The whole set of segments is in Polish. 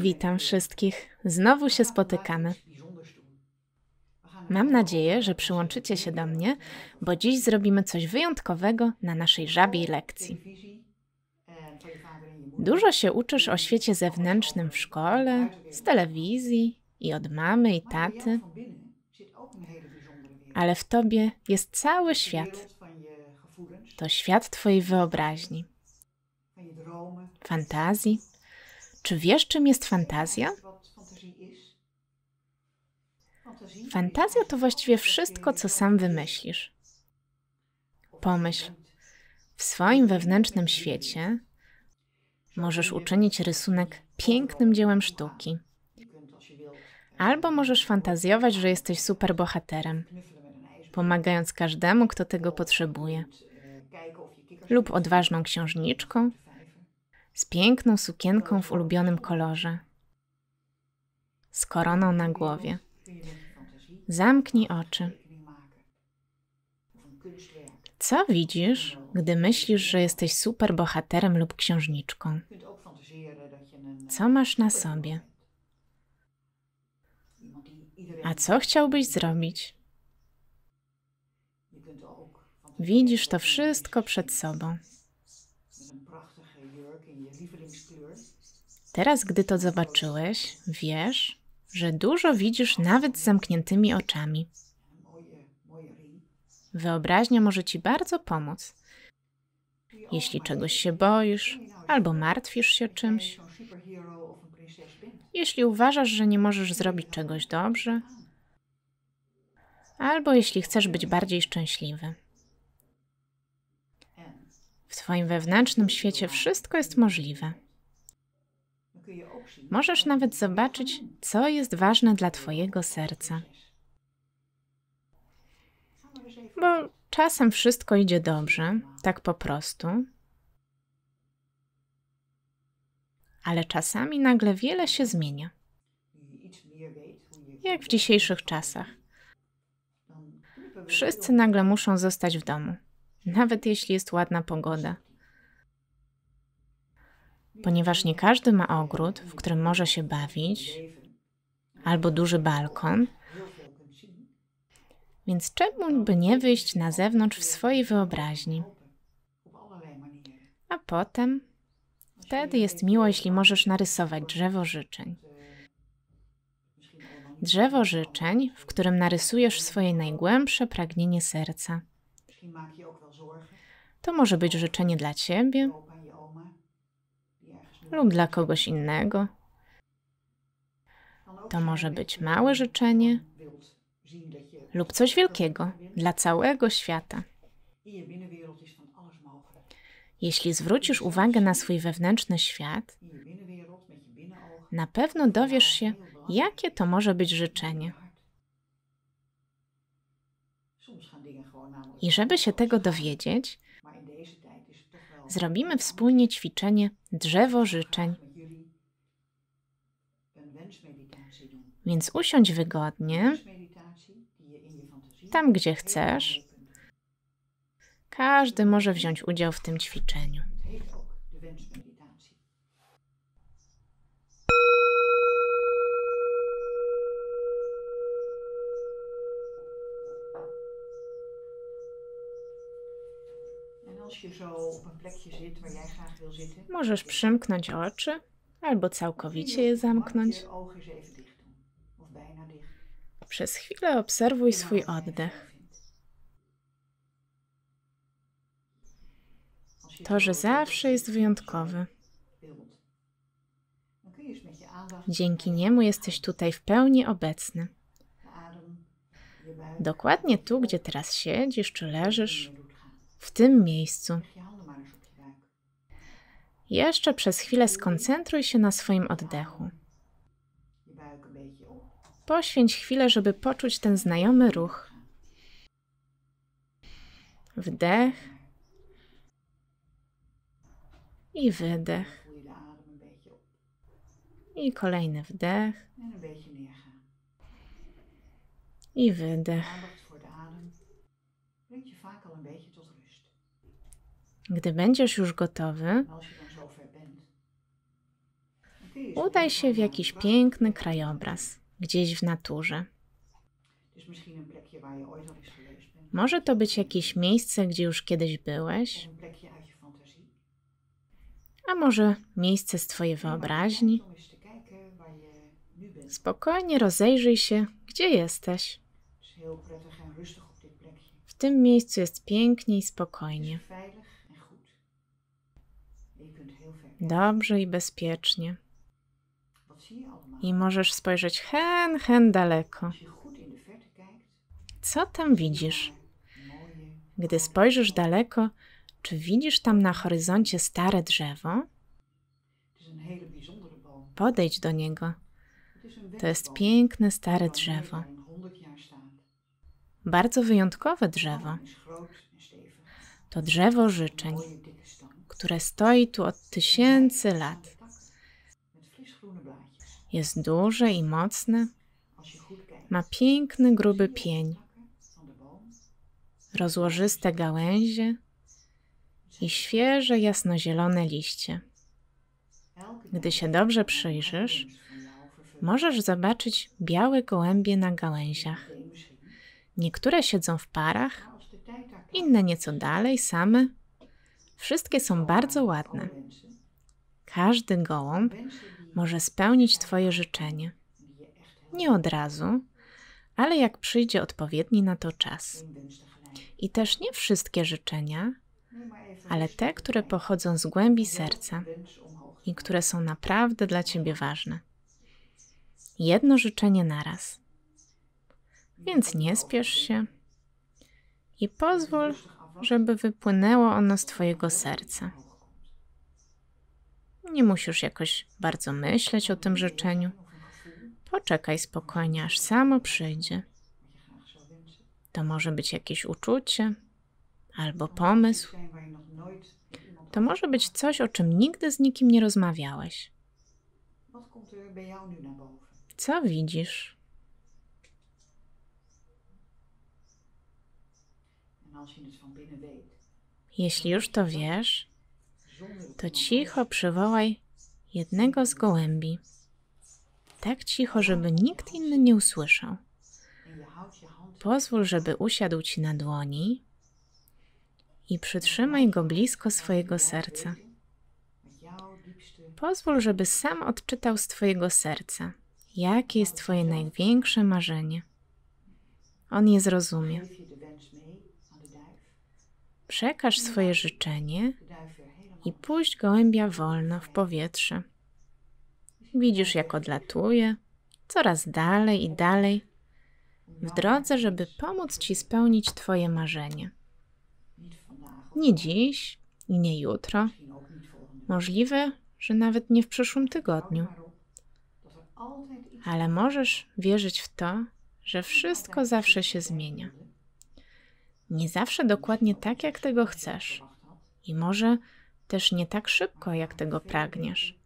Witam wszystkich. Znowu się spotykamy. Mam nadzieję, że przyłączycie się do mnie, bo dziś zrobimy coś wyjątkowego na naszej żabiej lekcji. Dużo się uczysz o świecie zewnętrznym w szkole, z telewizji i od mamy i taty, ale w tobie jest cały świat. To świat twojej wyobraźni, fantazji. Czy wiesz, czym jest fantazja? Fantazja to właściwie wszystko, co sam wymyślisz. Pomyśl, w swoim wewnętrznym świecie możesz uczynić rysunek pięknym dziełem sztuki. Albo możesz fantazjować, że jesteś superbohaterem, pomagając każdemu, kto tego potrzebuje. Lub odważną księżniczką, z piękną sukienką w ulubionym kolorze, z koroną na głowie. Zamknij oczy. Co widzisz, gdy myślisz, że jesteś super bohaterem lub księżniczką? Co masz na sobie? A co chciałbyś zrobić? Widzisz to wszystko przed sobą. Teraz, gdy to zobaczyłeś, wiesz, że dużo widzisz nawet z zamkniętymi oczami. Wyobraźnia może ci bardzo pomóc. Jeśli czegoś się boisz albo martwisz się czymś, jeśli uważasz, że nie możesz zrobić czegoś dobrze, albo jeśli chcesz być bardziej szczęśliwy. W Twoim wewnętrznym świecie wszystko jest możliwe. Możesz nawet zobaczyć, co jest ważne dla Twojego serca. Bo czasem wszystko idzie dobrze, tak po prostu. Ale czasami nagle wiele się zmienia. Jak w dzisiejszych czasach. Wszyscy nagle muszą zostać w domu, nawet jeśli jest ładna pogoda ponieważ nie każdy ma ogród, w którym może się bawić, albo duży balkon. Więc czemu by nie wyjść na zewnątrz w swojej wyobraźni? A potem, wtedy jest miło, jeśli możesz narysować drzewo życzeń. Drzewo życzeń, w którym narysujesz swoje najgłębsze pragnienie serca. To może być życzenie dla ciebie, lub dla kogoś innego. To może być małe życzenie lub coś wielkiego dla całego świata. Jeśli zwrócisz uwagę na swój wewnętrzny świat, na pewno dowiesz się, jakie to może być życzenie. I żeby się tego dowiedzieć, zrobimy wspólnie ćwiczenie drzewo życzeń. Więc usiądź wygodnie, tam gdzie chcesz. Każdy może wziąć udział w tym ćwiczeniu. Możesz przymknąć oczy albo całkowicie je zamknąć. Przez chwilę obserwuj swój oddech. To, że zawsze jest wyjątkowy. Dzięki niemu jesteś tutaj w pełni obecny. Dokładnie tu, gdzie teraz siedzisz czy leżysz, w tym miejscu. Jeszcze przez chwilę skoncentruj się na swoim oddechu. Poświęć chwilę, żeby poczuć ten znajomy ruch. Wdech i wydech. I kolejny wdech i wydech. Gdy będziesz już gotowy, Udaj się w jakiś piękny krajobraz, gdzieś w naturze. Może to być jakieś miejsce, gdzie już kiedyś byłeś, a może miejsce z Twojej wyobraźni. Spokojnie rozejrzyj się, gdzie jesteś. W tym miejscu jest pięknie i spokojnie. Dobrze i bezpiecznie. I możesz spojrzeć hen, hen daleko. Co tam widzisz? Gdy spojrzysz daleko, czy widzisz tam na horyzoncie stare drzewo? Podejdź do niego. To jest piękne stare drzewo. Bardzo wyjątkowe drzewo. To drzewo życzeń, które stoi tu od tysięcy lat. Jest duże i mocne. Ma piękny, gruby pień, rozłożyste gałęzie i świeże, jasnozielone liście. Gdy się dobrze przyjrzysz, możesz zobaczyć białe gołębie na gałęziach. Niektóre siedzą w parach, inne nieco dalej, same. Wszystkie są bardzo ładne. Każdy gołąb może spełnić Twoje życzenie. Nie od razu, ale jak przyjdzie odpowiedni na to czas. I też nie wszystkie życzenia, ale te, które pochodzą z głębi serca i które są naprawdę dla Ciebie ważne. Jedno życzenie naraz. Więc nie spiesz się i pozwól, żeby wypłynęło ono z Twojego serca. Nie musisz jakoś bardzo myśleć o tym życzeniu. Poczekaj spokojnie, aż samo przyjdzie. To może być jakieś uczucie albo pomysł. To może być coś, o czym nigdy z nikim nie rozmawiałeś. Co widzisz? Jeśli już to wiesz, to cicho przywołaj jednego z gołębi. Tak cicho, żeby nikt inny nie usłyszał. Pozwól, żeby usiadł ci na dłoni i przytrzymaj go blisko swojego serca. Pozwól, żeby sam odczytał z Twojego serca, jakie jest Twoje największe marzenie. On je zrozumie. Przekaż swoje życzenie i puść gołębia wolno w powietrze. Widzisz, jak odlatuje, coraz dalej i dalej, w drodze, żeby pomóc Ci spełnić Twoje marzenie. Nie dziś i nie jutro, możliwe, że nawet nie w przyszłym tygodniu, ale możesz wierzyć w to, że wszystko zawsze się zmienia. Nie zawsze dokładnie tak, jak tego chcesz, i może też nie tak szybko, jak tego pragniesz.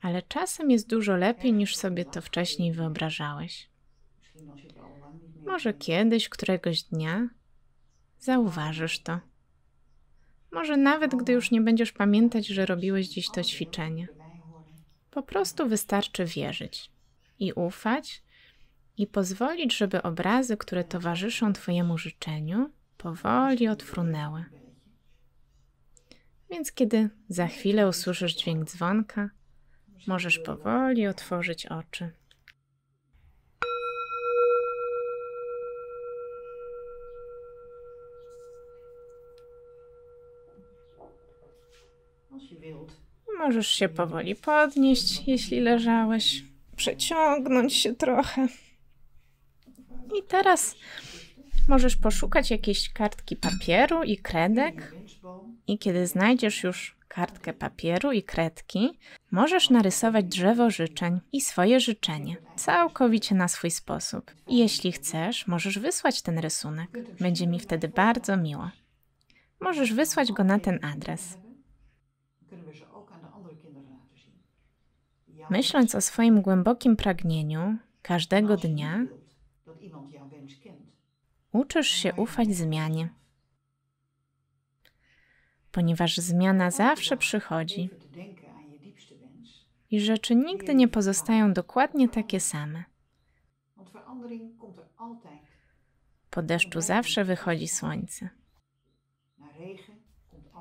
Ale czasem jest dużo lepiej, niż sobie to wcześniej wyobrażałeś. Może kiedyś, któregoś dnia, zauważysz to. Może nawet gdy już nie będziesz pamiętać, że robiłeś dziś to ćwiczenie. Po prostu wystarczy wierzyć i ufać, i pozwolić, żeby obrazy, które towarzyszą Twojemu życzeniu, powoli odfrunęły. Więc kiedy za chwilę usłyszysz dźwięk dzwonka, możesz powoli otworzyć oczy. Możesz się powoli podnieść, jeśli leżałeś, przeciągnąć się trochę. Teraz możesz poszukać jakiejś kartki papieru i kredek. I kiedy znajdziesz już kartkę papieru i kredki, możesz narysować drzewo życzeń i swoje życzenie, całkowicie na swój sposób. I jeśli chcesz, możesz wysłać ten rysunek. Będzie mi wtedy bardzo miło. Możesz wysłać go na ten adres. Myśląc o swoim głębokim pragnieniu każdego dnia, uczysz się ufać zmianie, ponieważ zmiana zawsze przychodzi. i rzeczy nigdy nie pozostają dokładnie takie same. Po deszczu zawsze wychodzi słońce.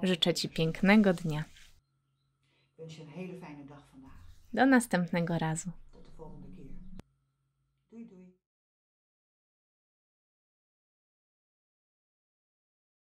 Życzę Ci pięknego dnia. Do następnego razu.